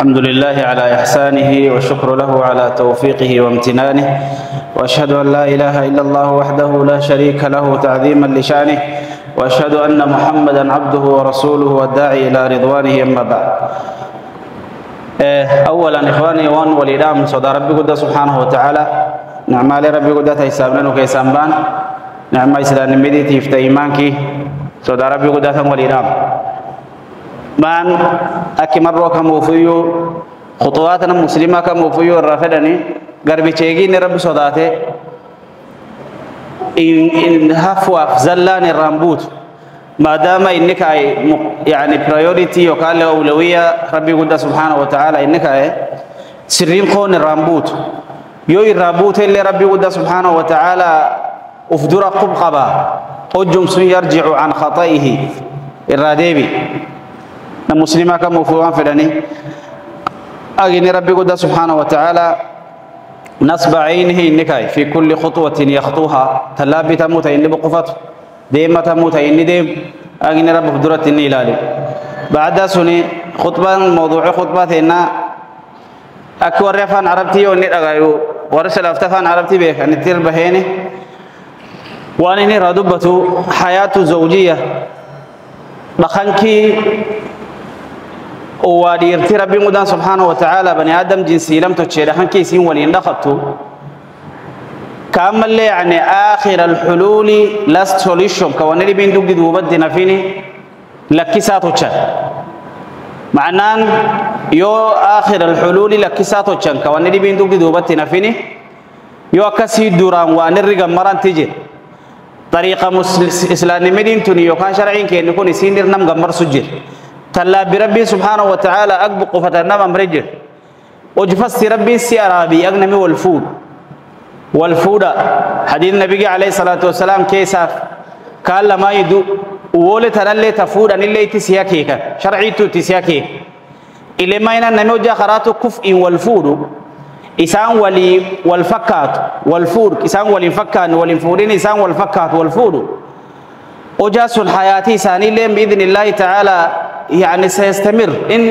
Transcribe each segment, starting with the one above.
الحمد لله على إحسانه والشكر له على توفيقه وامتنانه وأشهد أن لا إله إلا الله وحده لا شريك له تعظيما لشأنه وأشهد أن محمدا عبده ورسوله والداعي إلى رضوانه أما بعد. أولا إخواني وأن والإدام صدى ربي قد سبحانه وتعالى نعم علي ربي قد تيسامنا وكيسامبان نعم إسلام مديتي في إيمانك صدى ربي قد والإدام. Maan akki marroo kamuufiyyuu khutuwaatana muslimaa kamuufiyyuu irraa fedhani garbicheegiinni rabbi sodaate hafuwaaf zallaan irraan buutu maadaama inni kaa'e yani priority yookaan le awlawiyyaa rabbii guddaa subhaanahu wa ta'ala inni kaa'e sirriin koon irraan buutu yoo irraa buute illee rabbii guddaa subhaanahu wa ta'ala uf مسلمة كم وفوان فدني أغني ربي قد سبحانه وتعالى نصب عينه النكاي في كل خطوة يخطوها تلابي تموت إني بقفت ديما تموت إني ديم أغني رب فدرة إني لالي بعد سني خطبة موضوع خطبة إن أكو رفان عربتي وني أغايو ورسل أفتفان عربتي بيك أن تير بهيني وأنني ردبة حياة زوجية بخنكي واديرتي ربي مدان سبحانه وتعالى بني آدم جنسي لم تتشير حنكي سين ولين دخلتو. كامل يعني آخر الحلول سوليوشن كوانا لي بين دوغدي دوبدنا فيني لكيساتو تشا معنان يو آخر الحلول لكيساتو تشا كوانا لي بين دوغدي دوبدنا فيني يو كسي دوران وأنا رغا مران تيجي. طريقة إسلامي مدين توني يو كان شرعين كي نكون سيندر نم غمر سجل تلا بربي سبحانه وتعالى أقبق فتنام أمرجه وجفست ربي سيارابي أغنمي والفود. والفود حديث النبي عليه الصلاة والسلام كيساف قال لما يدو. وولي تنالي تفود أن اللي تسياكيك شرعيتو تسياكيك إلي ما ينا نموجا خراتو كفء والفود. إسان ولي والفكات. والفود. إسان ولي فكان. والفودين إسان والفكات والفود. وجاس الحياة ساني لين بإذن الله تعالى يعني سيستمر. إن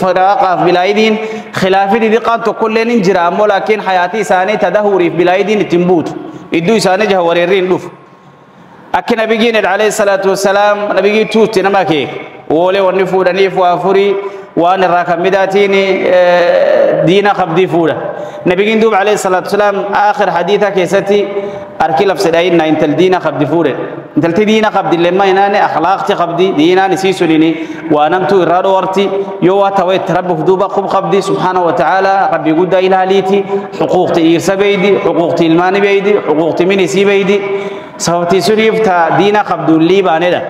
فراقة في بلايدين خلاف دي قانتو كلين انجرام ولكن حياتي ساني تدهوري في بلايدين تنبوت. إدو ساني جهوريرين لوف. أكي نبيين عليه الصلاة والسلام نبيجي توت نماكي. وولي ونفود نيف وافوري وان الراكم مداتيني دينا خبدي فودا. نبيين دوب عليه الصلاة والسلام آخر حديثة كيستي أركي لفظ داينا انت الدينا خبدي فودا انت الدينا خبدي لما يناني أخلاقتي خبدي دينا نسيسوني وانمت إرادو ورتي يو تويت رب فدوبا قب خبدي سبحانه وتعالى ربي قد إلى ليتي. حقوقتي إيرسا بيدي حقوقتي إلماني بيدي حقوقتي مني سي بيدي. sababtii suniif ta diina qabduullii baanedha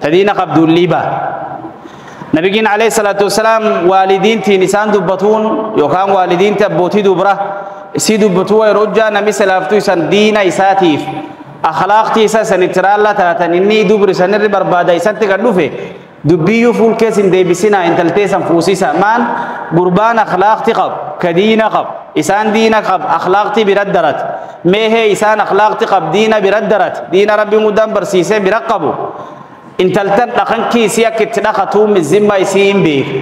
ta diina qabduullii baa nabigiin alayhi salaatu wasalaam waalidiintiin isaan dubbatuun yookaan waalidiinti abbootii dubra isii dubbatuu yeroo hojjaa nami salaaftuu isan diina isaatiif akhlaaqtii isa isan ittiraalla taatan inni dubri isanirri barbaada isatti kan dhufe dubbiyyuu fuulkees hin deebisinaa intalteessan fuusisa maan gurbaan akhlaaqti qab ka diina qab isaan diina qab akhlaaqti birat darat meehee isaan akhlaaqti qab diina birat darat diina rabbi muddaan barsiisee bira qabu intaltan dhaqankii isii akka itti dhaqatuu mizimma isii hin beeku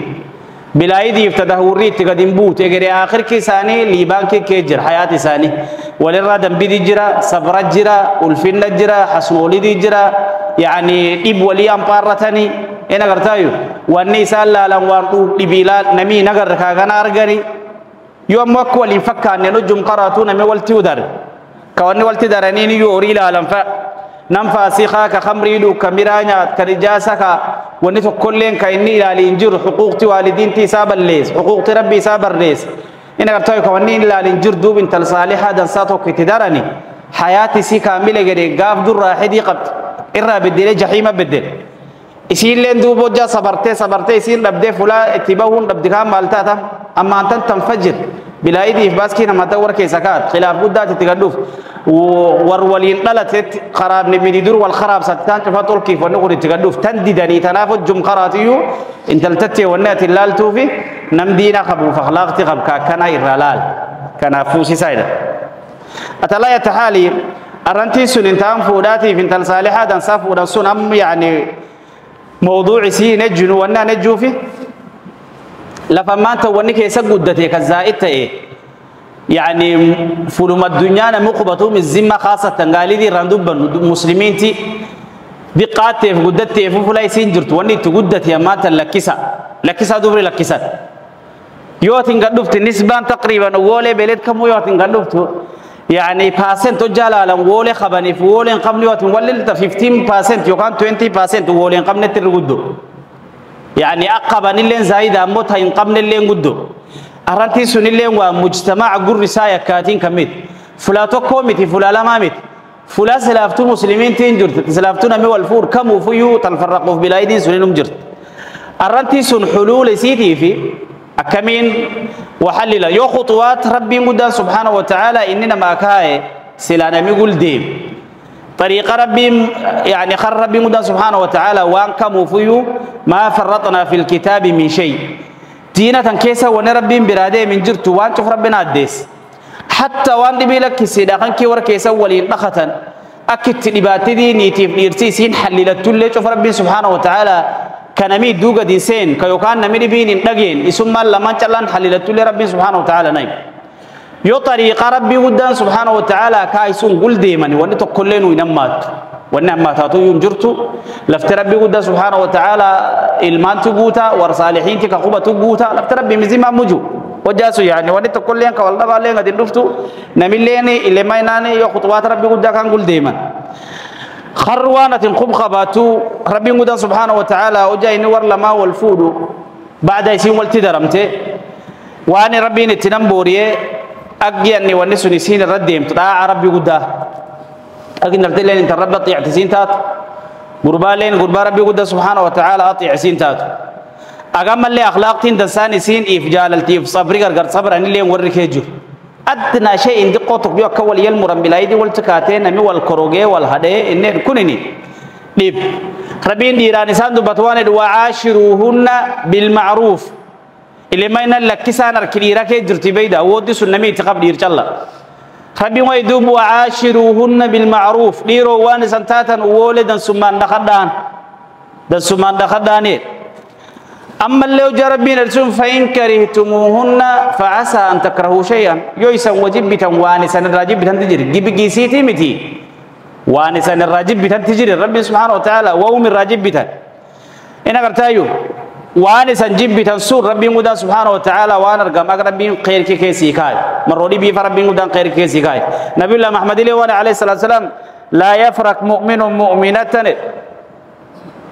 itti gad hin buutu egeree aakhirki isaanii liibaankii kee jira hayaati isaanii walirraa dambidi jira sabra jira ulfinna jira hasnoolidii jira yani dhib walii ampaarratanii in agartaayu wanni isaan laalan waan dhibiilaa namii nagarra kaagana argani yoo ammoo akka waliin fakkaanne nujum qaraatu nami walti udar ka wanni walti daraniin iyyuu horii laalan fa nam faasikaa ka khamriidhu ka miraa nyaat ka nijaasa ka wanni tokkolleen ka inni ilaaliin jiru xuquuqti waalidiinti isaa ballees xuquuqti rabbi isaa barrees in agartaayu ka wanni ilaaliin jiru duub intal saalixaa dansaa tokko itti darani اسیل لین دو بوجا صبرتے صبرتے اسیل رب دے فلا اتباہون رب دکھا مالتا تھا اما انتا تنفجر بلائی دی افباس کی نمتا ورکی سکار خلاف قد داتی تکلوف ورولین لالتت خراب نبیدی دور والخراب ستان تفاتول کیف ونقل تکلوف تن دی دانی تنافو جم قراتیو انتلتتی ونیتی اللال توفی نم دینا خبو فخلاقتی خب کانا ارلال کنافوسی سائدہ اتلا يتحالی ارنتی سن انتان فوداتی فانتال صالحا دان صاف ورسون ام يعني موضوع سي نجن وأنا نجو فيه. wanni keessa guddate ka zaa'id ta'e يعني فلوم الدنيا مقبتهم الزمة خاصة. قالدي راندوبا مسلمين تي. بقات قدت فلا يسين جرت واني تقدت يا مات لكسا دبر لكسا يوتين قدفت نسبة تقريبا. وولي بلد كم يوتين قدفت يعني باسنت جالا لم وولي خبني فولي قبل يوتين ولل 15% يوكان 20% وولي قبل نترقدو يعني أقبني لين زايد أموت هين قبل لين قدو arrantii sunillee waa mujtamaaca gurri isaa yakkaatiin kan miti fulaa tokkoo miti fulaa lamaa miti fulaa silaaftuu muslimiintiin jirti silaaftuu namni wal fuudh kamuufiyyuu talfarraquuf bilaayidiin suninum jirti arrantii sun xuluula isiitii yoo khuxuwaat rabbiin guddaan subhaana wa ta'aala inni namaa kaa'e silaa nami guldeem طريق ربي يعني خر ربي مدى سبحانه وتعالى وان كم ما فرطنا في الكتاب من شيء. دينة كيسا ون ربين برادة من جرت وان شوف ربنا الديس حتى وان دبي لك كسيدا خان كي ور كيسا ولين دختا أكت دبات دي نيتيف نيرسي سين حلل التل شوف ربي سبحانه وتعالى كان مي دوغا دي سين كيو كان نمي بين دغين اسم لما چلان حلل التل ربي سبحانه وتعالى نايم يو طريق ربي ودان سبحانه وتعالى كايسون قل ديمن وان تقولين وينمات ونعم تاتو ينجرتو لفت ربي قد سبحانه وتعالى المان تقوتا ورصالحين تك قوبة تقوتا لفت ربي مزيما مجو وجاسو يعني وني تقول لين كوالدا بالين قد نفتو نمليني اللي ما يناني يو خطوات ربي قد كان قل ديما خروانة خب خباتو ربي قد سبحانه وتعالى وجاي نور لما والفود بعد يسين والتدرمته واني ربي نتنبوريه أجيني ونسو نسين الرديم تدعى ربي قده لكن نرتلين انت رب أطيع تسين تات. قربالين قربا ربي قد سبحانه وتعالى أطيع سين تات. اقام اللي أخلاق تين دساني سين إفجال التيف. صبري غرغر صبر ان اللي ورك يجو أدنى شيء عندي قوتك بيو كول يلمر بلايدي والتكاتين نمي والكروجي والهدي ان كنني ديب ربين ديران سان دبتوان وعاشروهن بالمعروف. اللي ما ينال لك كسان اركيرا كي جرتي بيدا. ودي سنمي تقبل يرجلا ربي ما يدوب وعاشروهن بالمعروف. ديرو وان سنتاتا وولدا سمان دخدان. دان سمان دخداني. أما اللي جربين الرسول فإن كرهتموهن فعسى أن تكرهوا شيئا. يويسا وجبتا وانسا الراجب تنتجر جيب جيسيتي متي. وانسا الراجب تنتجر ربي سبحانه وتعالى ووم الراجب بتا إنا قرتايو وان سنجيب بتنسور ربي مدى سبحانه وتعالى وأنا رقم اقرب بين خير كيسي كاي. مرودي بي فربي مدى خير كيسي كاي. نبي الله محمد عليه الصلاة والسلام. لا يفرق مؤمن مؤمنة.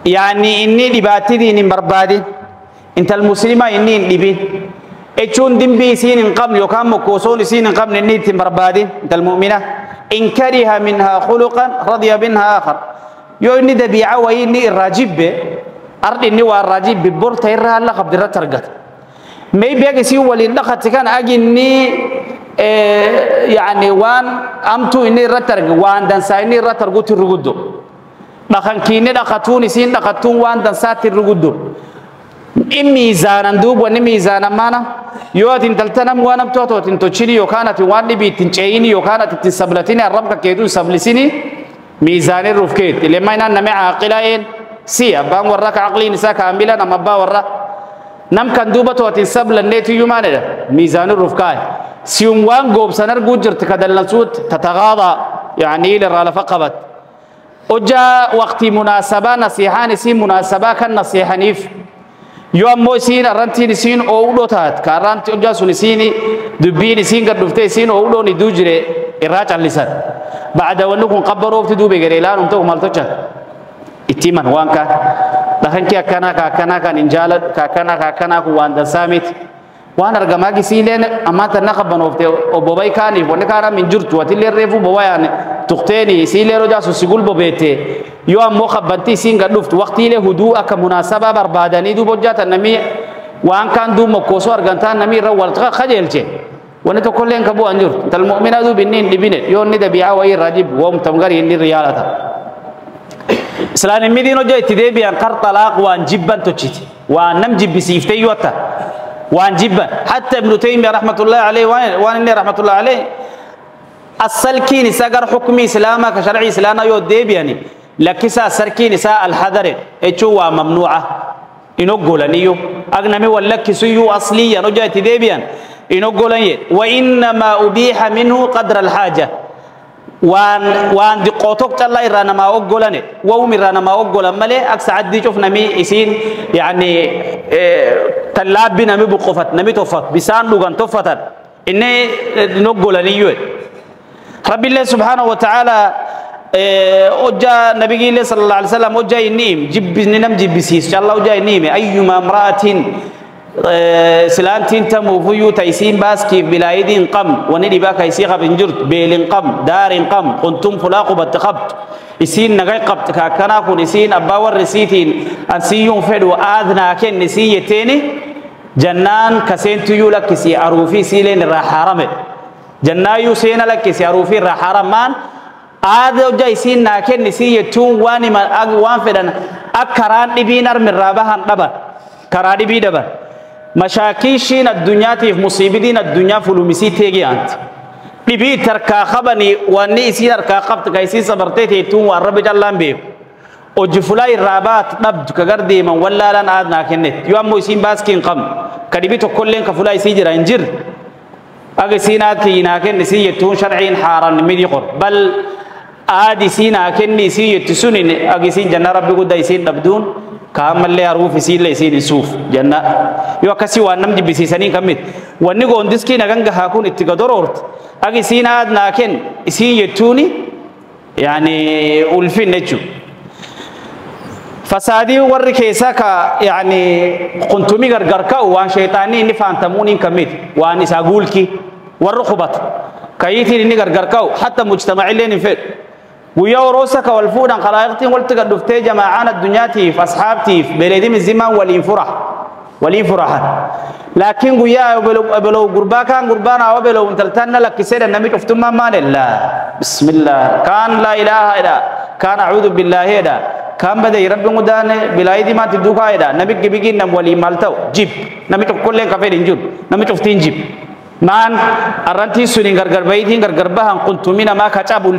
يعني إني دباتي دي بربادي inta almuslima iniin dhibin echuun dimbii isiin hin qabne yookaan mokkosoon isiin hin qabne inni ittiin barbaadin inta almu'mina in kariha minhaa khuluqan radiya minhaa aakhar yoo inni dabiica wayii inni irraa jibbe ardhi inni waa irraa jibbe bor irraa alla qabdi irratti argata may beeg isiin waliin dhaqati kan agi inni yani waan amtuu inni irratti arge waan dansaa inni irratti arguutti ruguddo dhaqankiinni dhaqatuun isiin dhaqatuun waan dansaatti ruguddo in miizaanan duub wanni miizaanan maana yoo ati intaltanam waan amtuu ati ati tochini yookaan ati waan dhibii ittiin ceeyini yookaan ati ittiin sablatini arrabka keetuun sablisini miizaanin ruuf keetti lemma inaan name caaqilaa si abbaan warra ka aqliin isaa kaamila nama abbaa warra nam kan duuba tootin sablanneetiyyuu maalidha miizaanin ruuf kaa'e siun waan goobsan arguu jirti ka dallansuut tataqaadaa yaanii ilirraa lafa qabat hojjaa waqtii munaasabaa nasiixaan isii munaasabaa kan nasiixaniif sun isiin dubbiin isiin gad dhufte isiin oowudhoon iduu jire irraa callisan bacda wanni kun qabbaroofti duube gare ilaanum ta'u maal tochaa ittiman waan kaan dhakanki akkanaa ka akkanaa kan hin jaaladhu ka akkanaa ka akkanaa kun waan dansaa miti waan argamaa gisiileen ammaan tanna qabbanoofte obbobay kaaniif wanni kaanam hin jirtu watillee reefuu bobayaan tuqteeni isiilee rojaasu sigul bobeette yoo ammoo qabbanti isiin gad dhuftu waqtiilee huduu akka munaasabaa barbaadanii duuba hojjaatan namii waan kaan duub mokkoosoo argantaan namii irra wal qajeelche wanni tokkollee hin qabu an jirtu tal mu'minaa duub inni hin dhibine yoo inni dabiicaa wayii irraa jibbu woomtam garii inni irra yaalata islaanimmidiin hojja itti deebi'an qar xalaaq waan jibban tochiti waan nam jibbisiiftee yoo ta واجب. حتى ابن تيمية رحمة الله عليه وان رحمة الله عليه؟ السلكين سقر حكم اسلام كشرع إسلام يو ديبياني لكسا سركين سا الحذر اتشوا ممنوعه ينقلني أغنمي ولكسيو اصليا رجعت ديبيان يعني. ينقلني وإنما أبيح منه قدر الحاجة. Waan waan diqqoo tokko callaa irraa namaa oggolane wawum irraa namaa oggolan malee akka sa'addii cuf nami isiin yaani tallaabbi nami buqqofat nami toffat bisaan dhugan toffatan inni noggolaniyyuu rabbiillee subhaanahu wa ta'aalaa hojjaa nabigiillee sallallahu alaihi wasallam hojjaa inni him jibbisni nam jibbisiisu callaa hojjaa inni hime ayyuma imra'atin silaantiin hin qabne wanni dhibaa ka isii qab hin jirtu beeli hin qabne daari hin qabne quntum fulaa qubatti qabdu isiin nagaa qabdi ka akkanaa kun isiin abbaa warri isiitiin ansiyyuun fedhu aadnaa kenni isii jetteeni jannaan kaseentiyyuu lakkisi aruufii isiileen irraa haarame jannaayyuu seena lakkisi aruufii irraa haaramaan aada hojja isiin naa kenni isii jettuun waan waan fedhan akka karaan dhibiin armirraa bahan dhaban karaa dhibii dhaban harkaa qabdi ka isiin sabartee teettuun waan rabbi callaan beeku hojii fulaa irraa baat dhabdu ka gardeeman wallaalaan aadnaa kennet yoo ammoo isiin baaskii hin qabne ka dhibii tokkolleen ka fulaa isii jira hin jirre aga isiin aadkii naa kenni isii jettuun sharciin haaran midi qor bal aadi isii naa kenni isii jetti sunin aga isiin janna rabbi guddaa isiin dhabduun kaamallee haruuf isiillee isiin isuuf janna yoo akkasii waan nam jibbisiisanii kammit wanni goondiskii nagan gahaa kun itti gadoroorte aga isiin aadnaa kenni isiin jettuuni yaani ulfin jechuudha fasaadii warri keessaa ka yaani quntumii gargar ka'u waan sheexaanii inni faantamuun hin kammiti waan isaa guulki warri qubata kayiitiin inni gargar ka'u hatta mujtamacilleen hin fedhu guyyaa oroosa ka wal fuudhan kalaayiqtiin walitti gad dhuftee jamaacaan addunyaatiif asxaabtiif beeleedimi zimaan waliin fura waliin furahan laakiin guyyaa ebelow gurbaa kaan gurbaan awa below intaltanna lakkiseedha nami cuftummaan maanella bismillah kaan laa ilaaha edha kaan acuudu billaahi edha kan badai rabbi ngudane bilaidi mati duka ida nabi gibigi nam wali maltau jib nami tok kolle ka fedin jud nami tok tin jib man aranti suni gargar baiti gargar bahan kuntumina ma ka cabul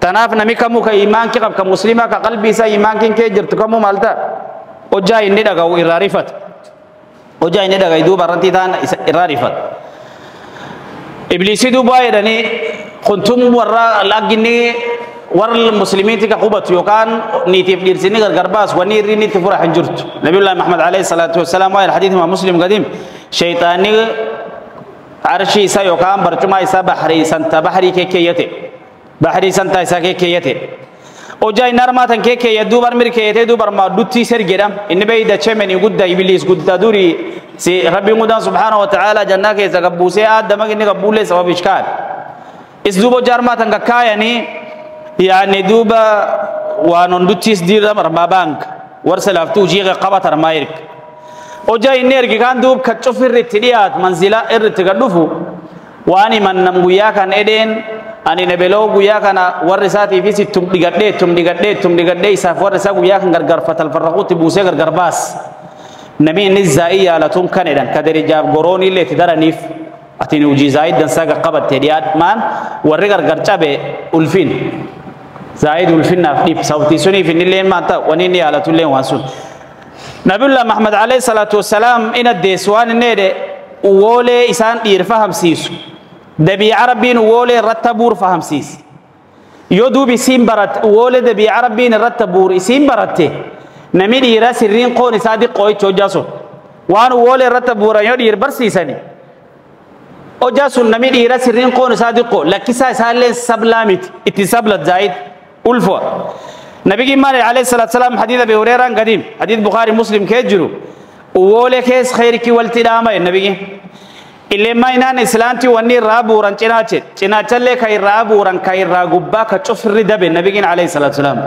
fin tanaf nami kamu ka iman ki ka muslima ka qalbi sa iman kin ke jirtu kamu malta oja inni daga irarifat oja inni daga idu baranti tan irarifat iblisi du baye dani kuntum warra lagini warra muslimiinti ka qubatu yookaan niitiif dhiirsini gargar baas wanni irri nitti fura hin jirtu nabiyullahi maxamed alayhi salaatu wasalaam waa xadiid imaam muslim qadiim shayxaanni arshii isaa yookaan barcumaa isaa baxrii santa baxrii kee keeyyate baxrii santa isaa kee keeyyate hojaa inni armaatan kee keeyya duubar mir keeyyate duubar maa duttii ser jedham inni beeyda chemeni gudda ibiliis gudda duri si rabbiin guddaan subhaanahu wa ta'ala jannaa keessa gabbuusee aadama inni gabbuullee sabab ishkaan is duuba hojaa armaatan gakkaayanii يعني دوبا وانون دوتيس دير مرما بانك ورسل افتو جيغا قبطر ما يرك وجا ينيرك كان دوب كتشوفر رتديات منزلا ارتقدفو واني من نمغويا كان ادين ani nebeloo guyyaa kana warri isaatii fi sittum dhigadhee tum dhigadhee tum dhigadhee isaaf warri isaa guyyaa kan gargar fatalfarraquutti buusee gargar baas namni inni zaa'ii yaalatuun kan jedhan ka derijaaf goroon illee itti daraniif atiin hojii zaa'ii dansaa qabattee dhiyaadhaan warri gargar cabe ulfin في صوتي سني في الليل ما تا ونين على تولين وانسون نبي الله محمد عليه الصلاة والسلام إن الديسوان النيد وولي إسان دير فهم سيس دبي عربين وولي رتبور فهم سيس. يدو بسيم برت وولي دبي عربين رتبور إسيم برته نمي ديرا سرين قون صادق قوي تشوجاسو وان وولي رتبور يدير برسيسني وجاسو نمي ديرا سرين قون صادق لكيسا سالين سبلامت اتسبلت زايد. ألفوا نبي ما عليه الصلاة والسلام حديث أبي هريرة قديم. حديث بخاري مسلم كيجرو. وولي كيس خيرك والتدامة النبي اللي ما ينان إسلامتي واني رابوران چناچه چناچه لي كاي رابوران كاي راغبا كچفر دب النبي عليه الصلاة والسلام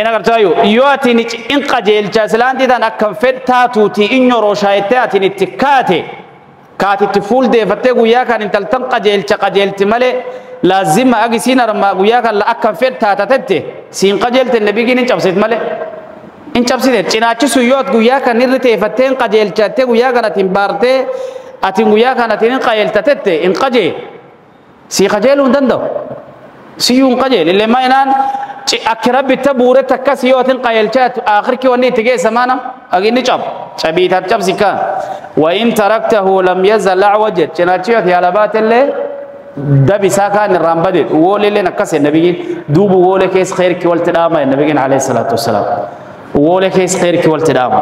ina gartayo yoo atin in qajeelcha islaantii tan akkam fedtaatuuti in yorooshaayettee atin itti kaate kaatitti fuuldeeffattee guyyaa kan intaltan qajeelcha qajeelti malee laazima agisiin armaa guyyaa kan akkam fedtaatatette siin qajeelte nabigiin in cabsit malee in cabsite cinaachisu yoo guyyaa kan irri teeffattee in qajeelchattee guyyaa kan atin baartee atin guyyaa kan atin in qajeeltatette in qajee sii qajeeluu hin danda'u siyyuu hin qajeele illee maa inaan akka rabbi ta buure takkas yootin qayeelchaatu aakhirki wanni itti geessa maana aginni cab cabiitat cabsi ka wa in taraktahu lam yazal acwaje cinaachiyoot yaalabaatellee dab isaa kaan irraan bade wooleleen akkas nabiyyiin duubu woole kees khayrki walti dhaama nabiyyiin alayhi salaatu wassalaam woole kees khayrki walti dhaama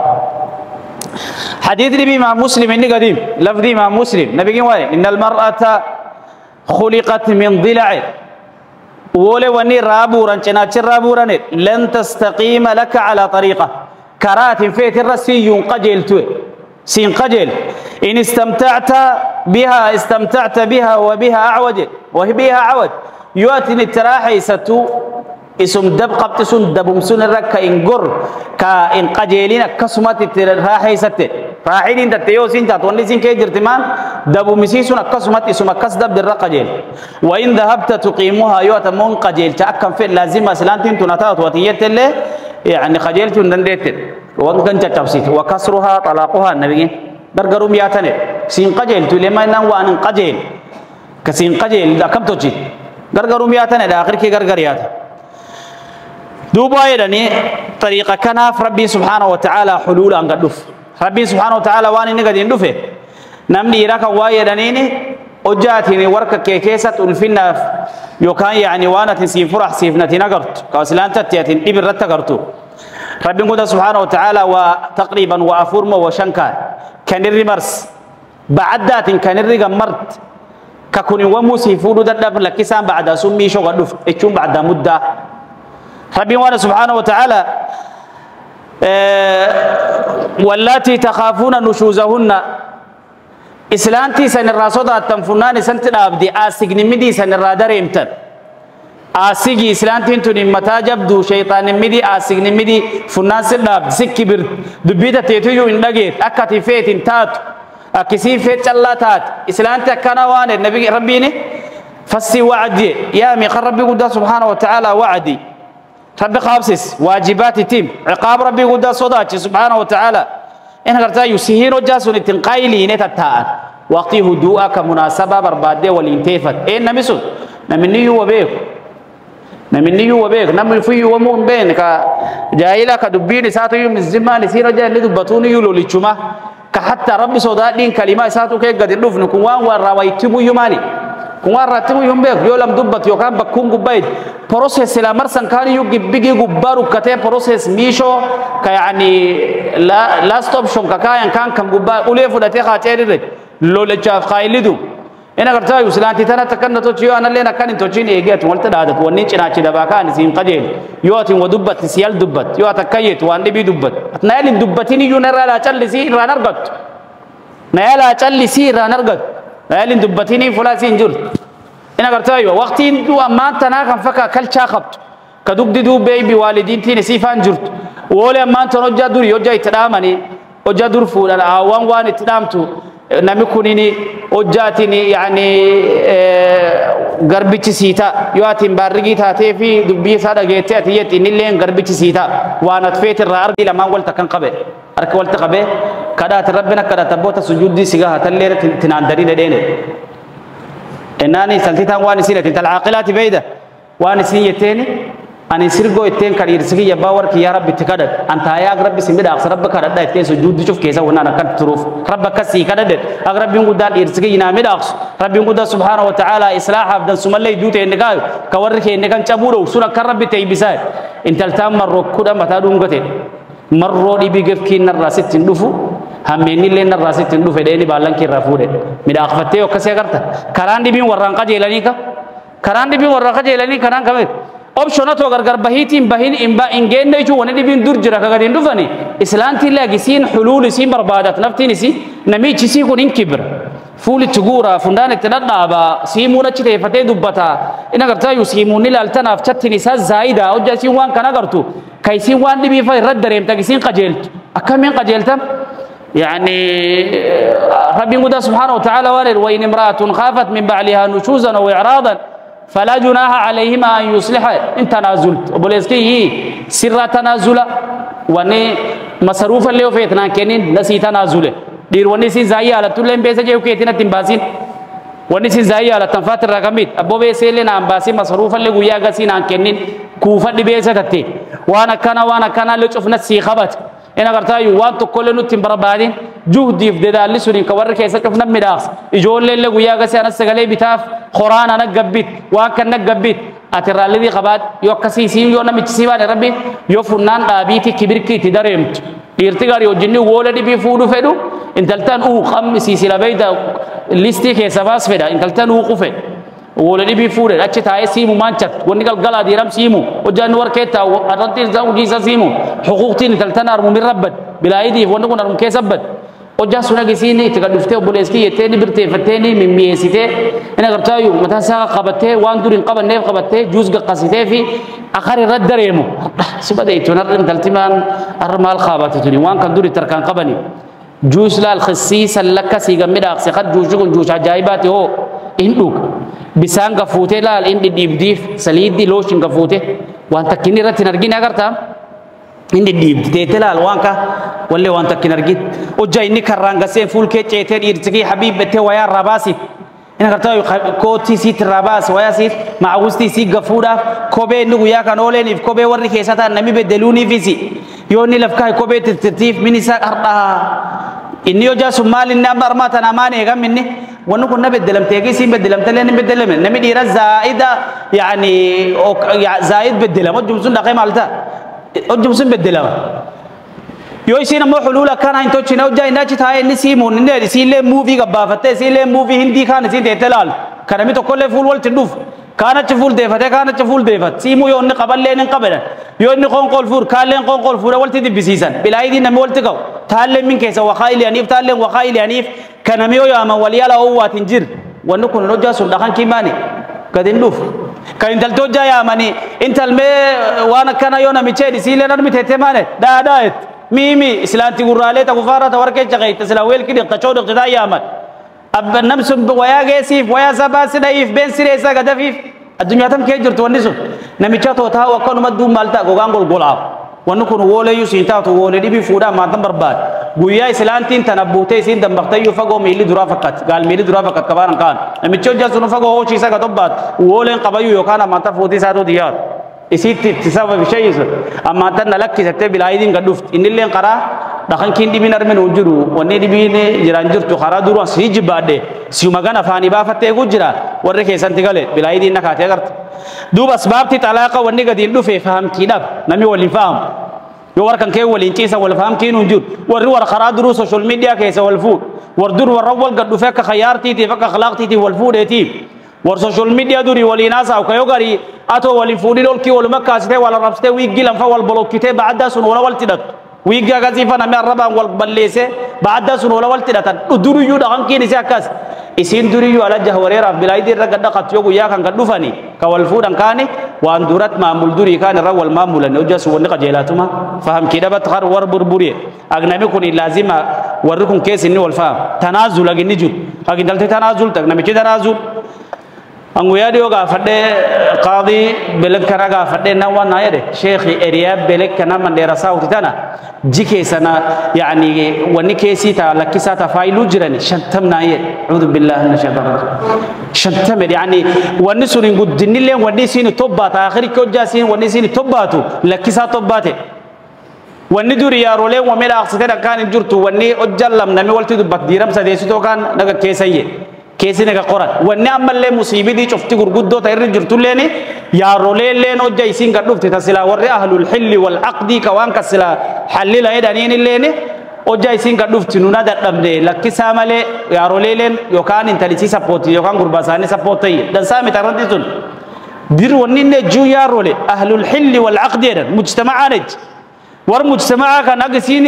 حديث نبي مع مسلم إني قديم لفظي مع مسلم. نبي وين إن المرأة خلقت من ضلع. ولا وني رابورا جنات رابورا لن تستقيم لك على طريقة. كرات فيت الرسي ينقجل توي. سينقجل. إن استمتعت بها استمتعت بها وبها أعوج. وبها عوج يواتي التراحي ستو. اسم دب قبت سن دبم سن رك إن قر كا إن قجلين كسمت التراحي ست. راحين تتيو سين تاتوني سين كي جرتمان دبو مسيسون كسمت اسم كس دب در قجل وإن ذهبت تقيمها يوات من قجل تأكم في لازم أسلانتين تنتات وتيت اللي يعني قجلت ندندت وان كان تفسير وكسرها طلاقها النبي. برغرو مياتنه سين قجل تلما نان وأن قجل كسين قجل دا كم توجي غرغرو مياتنه دا اخر كي غرغريات دوبا يدني طريقة كناف ربي سبحانه وتعالى حلول ان قدف ربي سبحانه وتعالى وان نغد ندفه نمني ركا وايدنيني وجاتني ورك كيكيسة الفنا يوكان يعني وأنا تنسين فرح سيفنتي نقرت كاسلان تتياتين إبن رتقرتو ربي قد سبحانه وتعالى وتقريبا وأفورما وشنكا. كان الرمرس بعد ذات كان الرمرت ككوني وموسي فولو دردف لكسان بعد سمي شو قدف إتشون بعد مدة. ربي وأنا سبحانه وتعالى أه واللاتي تخافون نشوزهن. إسلانتي سن الراسود التنفنان سنت الأبدي آسجن مدي سن الرادر إمتن آسيجي إسلانتين توني متى جبدو شيطان مدي آسجن مدي فنان سن الأبد سكي بر. دبيتا تيتيو إن لقيت أكتي فيت تات أكسي فيت الله تات إسلانتي كان وان النبي ربيني فسي وعدي. يا مي ربي قد سبحانه وتعالى وعدي. ربي خابسس واجبات تيم عقاب ربي قد صداتي سبحانه وتعالى إن قرتا يسهين وجاسون تنقايلي نتتاء وقتي هدوءك مناسبة بربادة والانتفت إيه نمسون نمني هو بيك نمني هو بيك نمي في ومون بين كا جاهلا كدبين ساتو يوم الزمان سيرا جاهل لدبتوني يولو لچما كحتى ربي صدات دين كلمة ساتو كي قد النفن كوان وراويتمو يماني كوان راتمو يوم بيك يولم دبت يوكان بكون قبايد بروسيس لا مرسن كان يجي بيجي قبارو كتير بروسيس ميشو كيعني لا لا ستوب شون كاين كان كم قبار أولي فدتي خاتير لو لجاف خايلدو ina garta yusilanti tana takanna to ciyo anan lena kanin to cini ege to walta dadat wonni cina ci da baka ni sin qajel yo atin wa dubbat siyal dubbat yo atakayet wa ndibi dubbat atna yalin dubbatini yu nara la challi si ranar gat na yala challi si ranar na yalin dubbatini fula sin jul ina garta yo waqti du amma tana kan faka kalcha khabt kadugdi du baby walidin tini sifan jurt wole amma tan ojja dur yo jay tadamani ojja dur fulan awan wani tadamtu nami kunini hojjaatini yani garbichi siita yoo atin baarrigii taatee fi dubbii isaa dhageettee ati yetti innilleen garbichi siita waan at feet irraa lamaan walta kan qabe harka walta qabe kadhaati rabbina kadhata boota sujuuddii sigaa hatallee tinaan darii dhedheene ennaani saltitaan waan isin atin talcaaqilaati beeyda waan isin yetteeni ani sirgo itten kan irsigi yabba warki ya rabbi tikada anta ya rabbi simida aqsa rabbi kada da itten sujudi chuf kesa wana kan turuf rabba kasi kada de ag rabbi ngudal irsigi ina mida aqs rabbi ngudal subhanahu wa ta'ala islah abdan sumallai dute indiga ka warke inde kan caburo sura kan rabbi tay bisa intal tamar rokuda mata dum gote marro di bigef kin nar rasitin dufu hammeni len nar rasitin dufu de ni balan kin rafude mida aqfatte o kase garta karandi bin warran qajelani ka karandi bin warran qajelani kanan kamet optiona to gargar bahitiin bahin imba ingenne ichu wani dibin dur jira kaga din dufani islanti lagi sin hulul sin barbadat naftini si nami ci si kun inkibr fuli tugura fundane tadada ba simuna ci te fate dubbata ina garta yu simuni lal tanaf chattini sa zaida ojja sin wan kana gartu kai sin wan dibi fa raddarem tagi sin qajelt akamin qajeltam يعني ربي مدى سبحانه وتعالى ولد وإن امرأة خافت من بعلها نشوزا أو إعراضا فلا جناح عليهما أن يصلح إن تنازلت. وبوليسكي هي سر تنازل وني مصروفا له فيتنا كنين نسي تنازل. دير وني سين زاي على تولين بيسا جيو كيتنا تنباسين. wanni sin zaayya ala tanfaat irraa kamit abboo beeseellee naan baasii masruufallee guyyaa gasii naan kennin kuufadhi beesa tatte waan akkana waan akkana illee cufna sii qabate ina gartaayu waan tokkollee nutti hin barbaadin juhdiif dedaalli suniin ka warri keessa cufna midhaaqsa ijoollee illee guyyaa gasii anas sagalee bitaaf qoraan ana gabbit waan kan gabbit ati raallidii qabaat yoo akkasii sii yoo namichi sii baane rabbi yoo funnaan dhaabiiti kibirkii itti dareemtu dhiirti gaarii wajjinni woola dhibii fuudhu fedhu intaltan uu qammi siisila beeyta listii keessa baas fedha intaltan uu qufe woola dhibii fuudhe achi taa'ee siimu maanchat wanni galgalaa diiram siimu hojjaan warkee taa'u irratti isaa hojiisa siimu xuquuqtiin intaltan armu min rabbat bilaayidiif wanni kun armu keessa bad hojjaa sun agisiin itti gad dhuftee obboleeskii jettee ni birteeffattee ni mimmiyeessitee inni agartaayu mataa isaa qabattee waan dur hin qabanneef qabattee juus gaqqasitee fi akar irra dareemu si bada ittoon har'a intaltimaan har'a maal qaabate tuni waan kan dur itti harkaan qabani juus laal khisiisan lakka gafuutee laal in dhidhiibdiif saliiddi looshin gafuute waan takkinni irratti hin argine agartaa inni dhiibdi teete laal waan ka wallee waan takkin argit hojja inni karraan gaseen fuul kee ceetee dhiirtikii habiib bettee wayaa irraa baasi inni gartaa kootii siit irraa baasi wayaa siit maawustii siit gafuudhaaf kophee inni guyyaa kan ooleeniif kophee warri keessa ta'an namni beddeluuniifisi yoo inni lafkaa kophee tirtirtiif min isaa qardhaa inni hojjaa sun maal inni amma armaa tana maan eegam ونقول كنا بدلم تيجي سين بدلم تلين بدلم نمي ديرا زائدة يعني أو زائد بدلم أو جمسون دقيم على تا أو جمسون بدلم يوي سين مو حلولا كان عن توشنا وجا إن أشي ثاي نسي مون إن سين لي موفي كبا فتة سين لي موفي هندي كان سين تيتلال كرامي تو كله فول ول تدوف تفول ديفا ده كانا تفول ديفا سيمو يو قبل لين قبل يو ان قول فور قال لين قول فور ولتي دي بيسيسن بلايدي نمولتكو تعلم من كيسه وخايل يعني تعلم وخايل يعني jir wanni kun hojjaa sun dhaqan kiimaani gad hin dhufu kan intalti hojjaa yaamanii intalmee waan akkana yoo namichee isiillee narmi teette maane dhaadhaa'et mimi islaanti gurraalee ta kufaara ta warqee caqeeyta sila weelki dhiqta coo dhiqta taa yaaman abban namsun wayaa geesiif wayaa sabaa sidha'iif been siree isaa gadafiif addunyaa tam kee jirtu wanni sun namicha tootaa akkanuma duun maal ta'a gogaan golgolaaf siin taatu woolee dhibii fuudhaa maatan barbaade guyyaa islaantiin tana buutee isiin dambaqtayyuu fagoo miilli duraa fakkaat gaal miilli duraa fakkaat kabaanan kaan namichi hojjaa sun fagoo hooshiisa ka tobbaat wooleen qabayyuu yookaan ammaata fuutii isaatu diyaatu isitti itti sababa ishee sun ammaatan na lakkisattee bilaayidiin gad dhufti innilleen karaa dhaqankiin dhibiin armin hin jiru wanni dhibiin jiraan jirtu karaa duraan sii jibbaadhe siuma gan afaanii baafattee eeguu jira warri keessanti gale bilaayidiin nakaatee agarte duuba asbaabti xalaaqa wanni gadiin dhufe fahamkiidhaaf namni waliin fahamu yoo warkan kee waliin ciisa wal fahamkiin hin jiru warri war karaa duruu social media keessa wal fuudhu war dur warra wal gad dhufe akka khayyaartiitiif akka akhlaaqtiitiif wal fuudheetiif war social media duri waliin haasaa'u kayo gari atoo waliin fuudhin olkii waluma kaasitee wal arrabsitee wiiggii lanfa wal bolokkitee ba'addaa sun wala walti hidhatu wiiggii ويجا غزيفا نمي الربا والبليس بعد سنو لا والتي لتن ودوري يودا عن كين سيأكس إسين دوري يودا جهوري راف بلاي دير رقا دقا تيوغو ياكا نغدوفاني كوالفودا كاني. وان دورات ما ملدوري كان راو والما مولاني وجا سوون نقا جيلاتما فهم كيدا بتخار وربور بوري أغنامي كوني لازم وركم كيس اني والفهم تنازل أغني جود تنازل تغنامي كي تنازل. Faham tanaazul aginni jiru agintaltee tanaazul tak namichi tanaazul anguyaa dhiyoo gaafadhee qaadii beleg kana gaafadhee nan waan naa jedhe sheekhi eriyaa beleg kana mandheera saawuti tana ji keessana yaani wanni keessii taa lakkisaa taa faayiluu jiran shantam naa jedhe cuudu billaahi min shaitaan rajiim shantam jedhe yaani wanni sun hin guddinillee wanni isiin tobbaata akhiri hojjaa isiin wanni isiin tobbaatu lakkisaa tobbaate keessi naga qoran wanni ammallee musiibidii cufti gurguddoo ta irri jirtulleen yaarooleelleen hojja isiin gad dhufte ta silaa warri ahlul xilli wal aqdii ka waan ka silaa xallila jedhaniin illeen hojja isiin gad dhufti nuna dadhabne lakkisaa malee yaarooleeleen yookaan intalisii sappooti yookaan gurbaa isaanii sappootayye dansaa miti irratti sun dir wanni inni juu yaaroole ahlul xilli wal aqdii jedhan mujtamacaan ejji war mujtamaca kan agisiin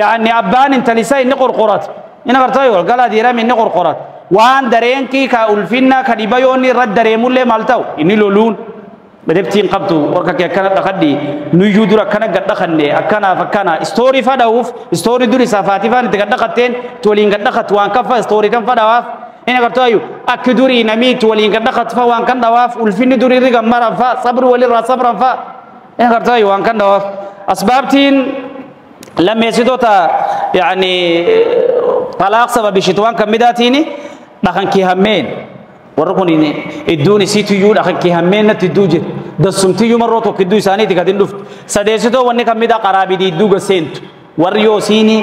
yaani abbaan intalisaa inni qorqorat ina gartayo galaa diiram inni qorqorat waan dareenkii ka ulfinna ka dhibayoonni irra dareemullee maal ta'u inni loluun bedebtiin qabdu warka kee akkana dhaqadhi nuyyuu dura akkana gaddhaqanne akkanaaf akkana istoorii fadha'uuf istoorii duri safaatifaan itti gaddhaqatteen itti waliin gaddhaqatu waan kaffa istoorii kan fadhawaaf ina gartayo akki durii namii itti waliin gaddhaqatu fa waan kan dhawaaf ulfinni durii irri gammaran fa sabri walirraa sabran fa ina gartayo waan kan dhawaaf asbaabtiin lammeessitoota yaani talaaq sababishituwaan kan midaatiini dhaqankii hammeen warra kun idduun isiitiyyuu dhaqi hammeennatti idduu jira dassumtiyyuu marroo tokko idduu isaaniiti gadi dhuftu sadeessitoo wanni kan mida qaraabidii idduu gaseentu warri yoo isiini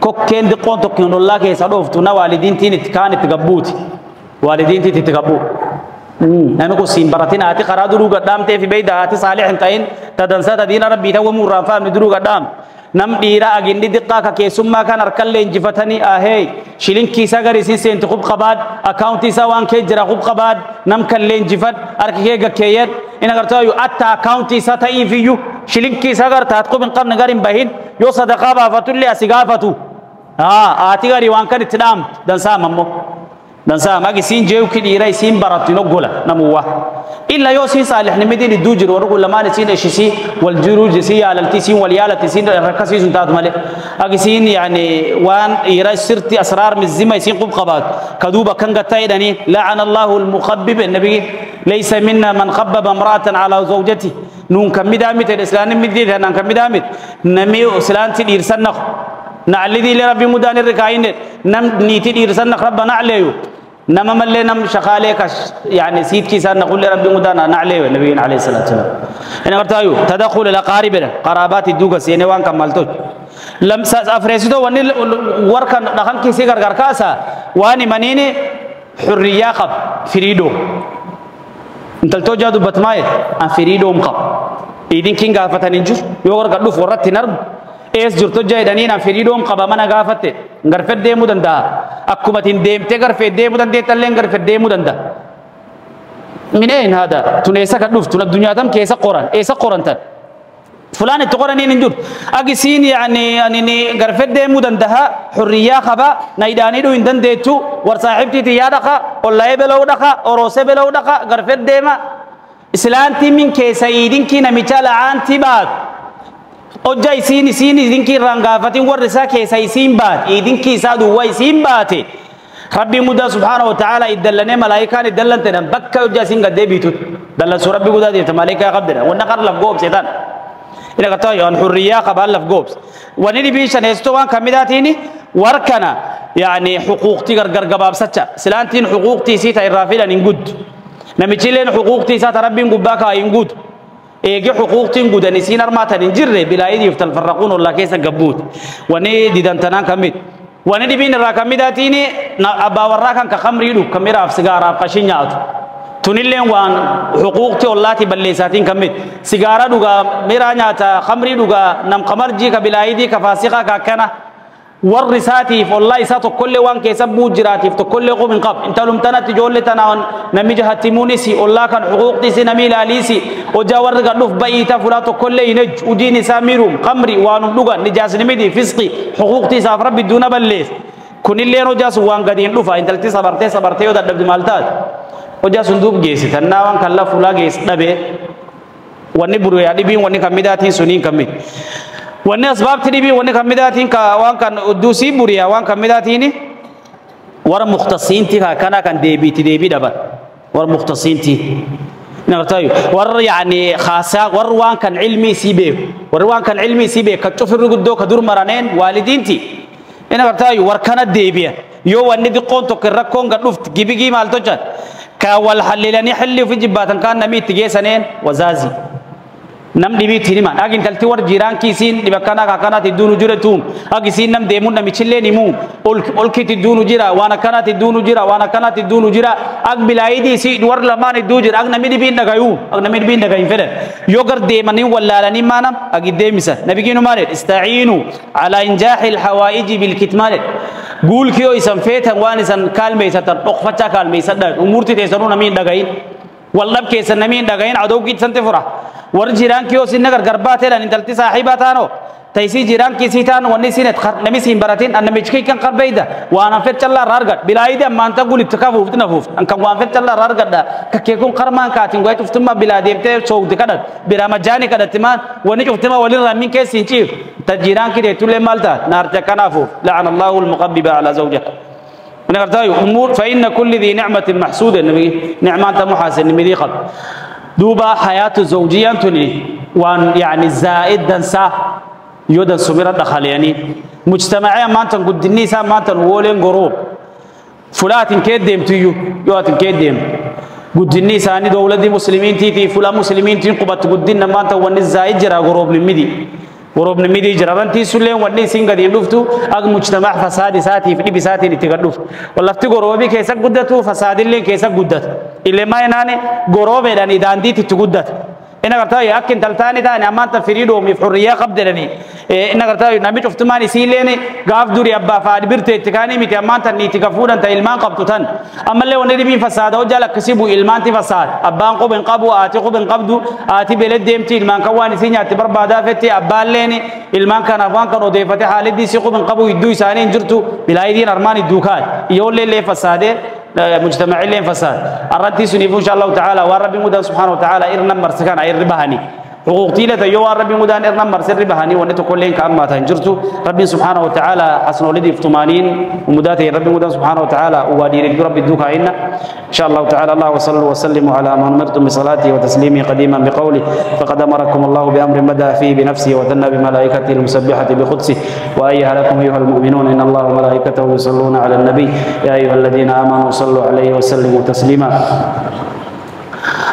kokkeen diqqoon tokko hin ollaa keessa dhooftu na waalidiintiin itti kaan itti gabbuuti waalidiintiin itti gabbuu nami kun siin baratin haati karaa duruu gadhaamtee fi beeyda haati saalix hin ta'in tadansata diina rabbii ta'uu murraan faamni duruu gadhaamte diqqaa ka keessummaa kan harkallee injifatanii ahee shilinkii isaa gari isin seenti qub qabaad akkaawuntii isaa waan kee jira qub qabaad nam kallee injifad harki kee gakkeeyyad in agartaayu atta akkaawuntii isaa ta'iifiyyu shilinkii isaa gar taat qub hin qabne gar hin bahin yoo sadaqaa baafatullee asi gaafatu haati gari waan kan itti dhaamte dansaam ammoo dansaam ag isiin jeewki dhiira isiin barattu hin oggola namuwwa إلا يوسين صالح نمدين الدوجر ورقول لما نسين إشيسي والجروج سي على التسين واليالة تسين ركسي سنتات مالي أقسين يعني وان يرى سرتي أسرار من الزمة يسين قب قبات كذوبة كان قتايدني لعن الله المخبب النبي ليس منا من خبب امرأة على زوجته نون كم دامت الإسلام مديد نان كم دامت نمي إسلام تدير سنخ نعلذي لربي مدان الركاين نم نيتي دير سنخ ربنا عليه نما ملي نم شخالي كش يعني سيد كيسان نقول لربي مدانا نعلي النبي عليه الصلاة والسلام. أنا قلت أيوه تدخل الأقارب قرابات الدوغة سيني وان كمالتو لم أفريسيتو واني وركن دخان كيسي غرغر كاسا واني منيني حرية قب فريدو. انت التوجه دو بتمايت أن فريدو مقب إذن كين غافتن انجوش يوغر قدو فورت نرب ees jirtu jedhanii naan fedhiidhoon qaba mana gaafatte garfee deemuu danda'a. Akkuma itin deemtee garfee deemuu dandeettallee garfee deemuu danda'a. Mineen haadha? Tun eessa kan dhuftu addunyaa tam keessa qoran eessa qoran tan? Fulaan itti qoraniin hin jirtu agisiin garfee deemuu danda'a xurriyyaa qaba na naydaaniidhuu hin dandeettu war saaxibtiiti yaa dhaqa ollaa'ee below dhaqa oroosee below dhaqa garfee deema. Islaantii min keessa iidinkii namicha la'aantii baatu. Isaa keessa isiin baate idinkii isaa duwwaa isiin baate rabbi mudaa subhaana wa ta'ala iddallanee malaayikaan iddallantedhan bakka hojja isiin gaddee biitut dallansuu rabbi gudaa deemte malaayikaa qabdedha wanna qar laf goobse tan ina gataa yoon hurriyaa qabaan laf goobse wani dhibii shaneessitoo waan kamidaatiini warkana yaani xuquuqtii gargar gabaabsacha silaantiin xuquuqtii isii ta irraa fidhan hin guddu namichilleen xuquuqtii isaa ta rabbiin gubbaa kaa hin guddu xuquuqtiin gudan isiin armaatan hin jirre bilaayidiif talfarraquun ollaa keessa gabbuut wani didantanaan kamid wani dhibiin irraa kamidaatiin abbaa warraa kan ka kamrii dhug kamiraaf sigaaraaf qashin nyaatu tunilleen waan xuquuqti ollaati balleessaatiin kamid sigaara dhugaa miraa nyaata warri isaatiif ollaa isaa tokkollee waan keessa buu jiraatiif tokkollee qub hin qab intalumtanatti ijoollee tanaan nami jahattimuunisi ollaa kan xuquuqtiisi nami ilaaliisi hojaa warri kan dhuf ba'iita fulaa tokkollee hin ejju ujiin isaa miirum kamri waanum dhugan nijaasnimidi fisqi xuquuqti isaaf rabbi duuna ballees kunilleen hojaa sun waan gadi hin dhufa intalti sabartee sabartee yoo dadhabdi maal taate hojaa sun duub geessi tannaa waan kan lafulaa geessi dhabee wanni buruyaa dhibiin wanni kan midaatiin suniin kan mid wanni asbaabti dhibii wanni kan midaatiin ka waan kan duusii buriyaa waan kan midaatiin warra muktasiinti ka kana kan deebiiti deebii dhaban. Warra muktasiinti نغتايو ور يعني خاصة ور وان كان علمي سيبه ور وان كان علمي سيبه كتشوف الرجدو كدور مرانين والدينتي إن غتايو ور كان ديبيا يو وان دي قون تو كركون قدوفت جيبي جي مال توجد كاول حللني حلي في جبات كان نمي تجيسنين وزازي nam dhibii tiniman ag intalti war jiraan kiisiin dhibakkana kakanaati duunu jira tuum ag isiin nam deemuun namichilleen himuu olkiti duunu jira waan akkanaati duunu jira waan akkanaati duunu jira ag bilaayidii isii war lamaan idduu jira ag nami dhibiin dhagayuu ag nami dhibiin dhagayin fedhan yoo gar deemanii wallaalanii maanam ag iddeemisa nabigiinu maaledh istaciinuu calaa injaaxi ilhawaa'iji bilkitmaaledh guulkiyoo isan feetan waan isan kaalmeysatan dhokfachaa kaalmeysadhaan umuurti teessanuu namiin dhagayin waldhab keessan namiin dhagayin adowgiit santi fura war jiraan kiyoo sinna gargar baateedhaan intalti saaxiibaa taano taysii jiraan kisii taan wanni sinet nami siin baratin an namichi kan qarbeyda waan an fed callaa irraa argad bilaayidi ammaanta gulitti kafuufti nafuufti an kan waan fed callaa irraa argadha kakkee kun qarmaan kaatin goya cuftummaa bilaa deemtee soogdi kadhat biraa majaani kadhatti maan wanni cuftima walirraa min keessi hin ciif ta jiraan kideetullee maal taat naarte kanaafuuf la'ana allahu almuqabbiba ala zawjah نغرتاي أمور فإن كل ذي نعمة محسودة. نعمة محاسن. نمذي قبل دوبا حياة زوجية تني وان يعني زائد دنسا. يودن سميرة دخل يعني مجتمعيا ما أنتن قد النساء ما أنتن وولين غروب. fulaatin kee deemtiyyu yoo atin kee deemtu guddinni isaanii dowladdii muslimiintiitii fula muslimiintiin qubatu guddinna maanta wanni zaa'id jira goroobnimidii goroobnimidii jira rantiisulleen wanni isin gadiin dhuftu ak mujtamac fasaad isaatiif dhib isaatiin itti gad dhuftu wallafti goroobii keessa guddatu fasaadilleen keessa guddata illee maayinaani goroobeedhaan daandiitti itti guddata ina gartaa akka intaltaani taane ammaanta firiidoomiif xurriyaa qabdedhani ina gartaa namni cuftumaan isiilleen gaaf duri abbaa faadhi birte itti kaanii miti ammaanta niiti ka fuudhan ta ilmaan qabdu tan ammallee wanni dhibiin fasaada hojjaa lakkisii bu ilmaanti fasaad abbaan quben qabu aati quben qabdu aati beeled deemti ilmaan kan waan isii nyaatti barbaadaa fetti abbaalleen ilmaan kanaaf waan kan odeeffate haaliddi isii quben qabu hidduu isaanii hin jirtu bilaayidiin armaan hidduu kaan ijoollee illee fasaadee مجتمع لين فساد. أردت سنيف إن شاء الله تعالى ورب مدان سبحانه وتعالى إرنا مرسكان أير بهني حقوق تيلة يو ربي مدان إرنا مرسر بهني ونتو كلين كأما تنجرتو ربي سبحانه وتعالى حسن ولدي في طمانين ومداته ربي مدان سبحانه وتعالى ودير ربي إنا إن شاء الله تعالى الله وصلى وسلم على من أمرتم بصلاته وتسليمه قديما بقوله فقد أمركم الله بأمر مدى فيه بنفسه وثنى بملائكته المسبحة بقدسه وأيها لكم أيها المؤمنون إن الله وملائكته يصلون على النبي يا أيها الذين آمنوا صلوا عليه وسلموا تسليما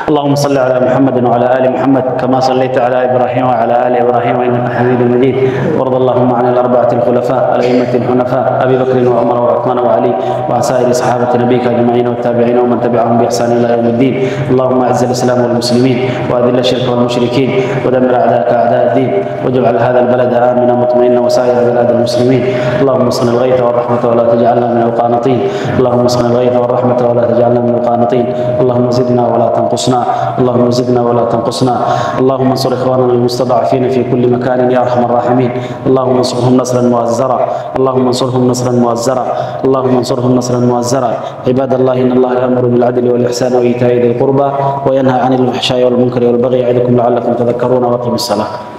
اللهم صل على محمد وعلى آل محمد كما صليت على إبراهيم وعلى آل إبراهيم إنك حميد مجيد. وارض اللهم عن الأربعة الخلفاء الأئمة الحنفاء أبي بكر وعمر وعثمان وعلي وعن سائر صحابة نبيك أجمعين والتابعين ومن تبعهم بإحسان إلى يوم الدين. اللهم أعز الإسلام والمسلمين وأذل الشرك والمشركين ودمر أعداءك أعداء الدين واجعل هذا البلد آمنا مطمئنا وسائر بلاد المسلمين. اللهم اصنع الغيث والرحمة ولا تجعلنا من القانطين. اللهم اصنع الغيث والرحمة ولا تجعلنا من القانطين. اللهم زدنا ولا تنقصنا. اللهم زدنا ولا تنقصنا. اللهم انصر إخواننا المستضعفين في كل مكان يا أرحم الراحمين. اللهم انصرهم نصرا مؤزرا. اللهم انصرهم نصرا مؤزرا. اللهم انصرهم نصرا مؤزرا. عباد الله إن الله يأمر بالعدل والإحسان وإيتاء ذي القربى وينهى عن الفحشاء والمنكر والبغي يعظكم لعلكم تذكرون وأقيموا الصلاة.